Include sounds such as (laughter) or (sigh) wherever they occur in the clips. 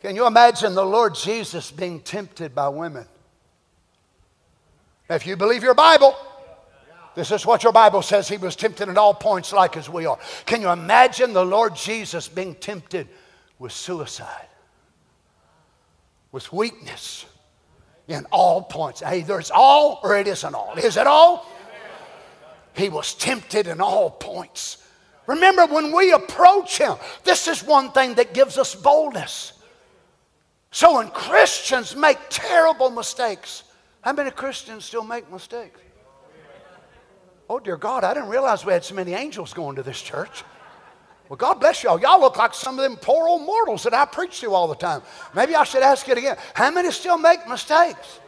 Can you imagine the Lord Jesus being tempted by women? If you believe your Bible, this is what your Bible says. He was tempted at all points, like as we are. Can you imagine the Lord Jesus being tempted with suicide, with weakness in all points? Either it's all or it isn't all. Is it all? He was tempted in all points. Remember, when we approach Him, this is one thing that gives us boldness. So when Christians make terrible mistakes, how many Christians still make mistakes? Oh, dear God, I didn't realize we had so many angels going to this church. Well, God bless y'all. Y'all look like some of them poor old mortals that I preach to all the time. Maybe I should ask it again. How many still make mistakes?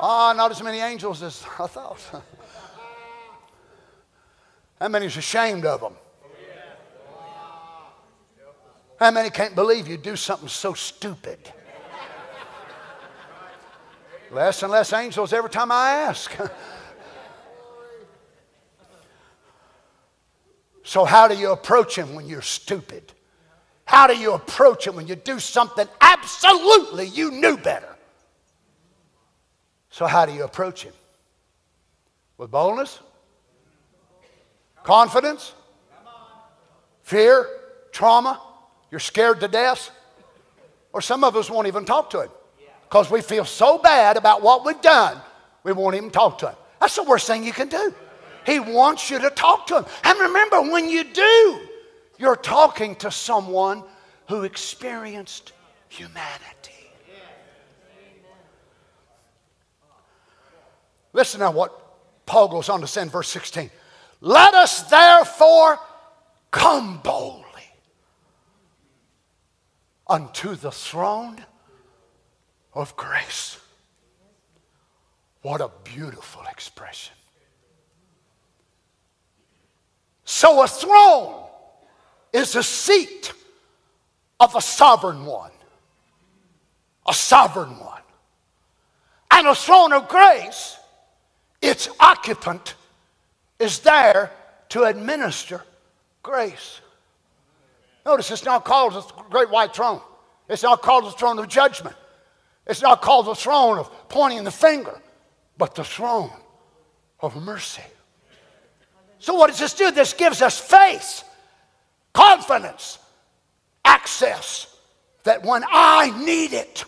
Oh, not as many angels as (laughs) I thought. How many is ashamed of them? How many can't believe you do something so stupid? Less and less angels every time I ask. (laughs) so, how do you approach him when you're stupid? How do you approach him when you do something absolutely you knew better? So, how do you approach him? With boldness? Confidence? Fear? Trauma? You're scared to death? Or some of us won't even talk to him because we feel so bad about what we've done, we won't even talk to him. That's the worst thing you can do. He wants you to talk to him. And remember, when you do, you're talking to someone who experienced humanity. Listen now what Paul goes on to say in verse 16. Let us therefore come boldly unto the throne of grace. What a beautiful expression. So, a throne is a seat of a sovereign one, a sovereign one. And a throne of grace, its occupant is there to administer grace. Notice it's not called the great white throne, it's not called the throne of judgment. It's not called the throne of pointing the finger, but the throne of mercy. So, what does this do? This gives us faith, confidence, access that when I need it,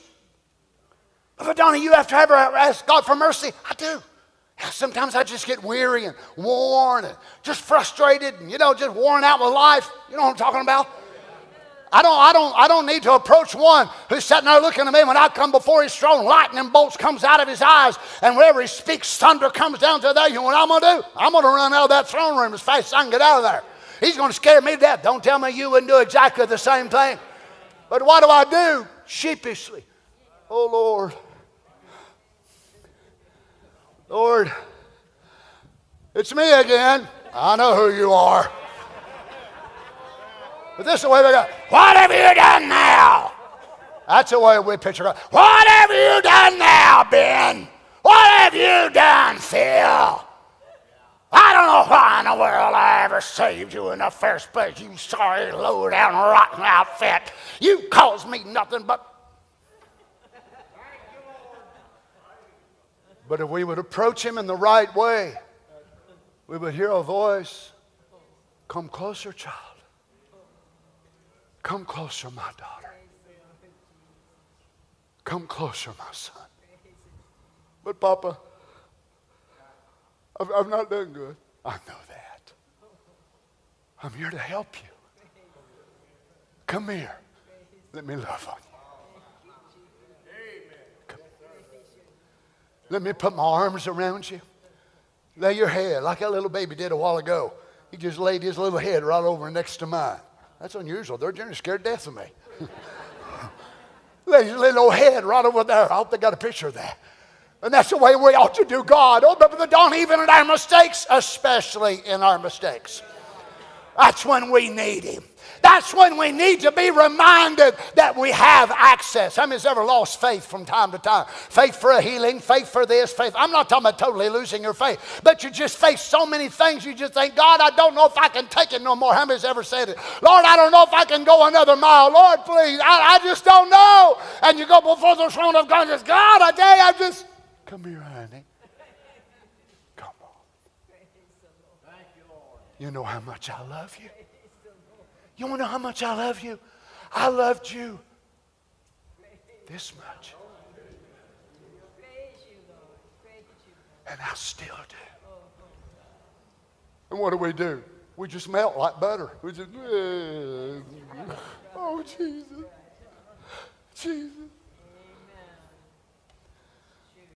but Donny, you have to ever ask God for mercy? I do. Sometimes I just get weary and worn and just frustrated and, you know, just worn out with life. You know what I'm talking about? I don't, I don't, I don't need to approach one who's sitting there looking at me when I come before his throne. Lightning bolts comes out of his eyes, and wherever he speaks, thunder comes down to there. You know what I'm gonna do? I'm gonna run out of that throne room as fast as I can get out of there. He's gonna scare me to death. Don't tell me you wouldn't do exactly the same thing. But what do I do? Sheepishly. Oh Lord. Lord, it's me again. I know who you are. But this is the way we go. What have you done now? That's the way we picture God. What have you done now, Ben? What have you done, Phil? I don't know why in the world I ever saved you in the first place, you sorry, low down, rotten outfit. You caused me nothing but. But if we would approach him in the right way, we would hear a voice Come closer, child. Come closer, my daughter. Come closer, my son. But, Papa, I've, I've not done good. I know that. I'm here to help you. Come here. Let me love on you. Come. Let me put my arms around you. Lay your head like that little baby did a while ago. He just laid his little head right over next to mine. That's unusual. They're generally scared to death of me. (laughs) There's a little head right over there. I hope they got a picture of that. And that's the way we ought to do God. Oh, but dawn, even in our mistakes, especially in our mistakes. That's when we need Him. That's when we need to be reminded that we have access. How many's ever lost faith from time to time? Faith for a healing, faith for this, faith. I'm not talking about totally losing your faith, but you just face so many things you just think, God, I don't know if I can take it no more. How many's ever said it? Lord, I don't know if I can go another mile. Lord, please, I, I just don't know. and you go before the throne of God and says, God, I tell you, I just, come here, honey. Come on. You know how much I love you. You want to know how much I love you? I loved you this much. And I still do. And what do we do? We just melt like butter. We just, (laughs) oh, Jesus. Jesus.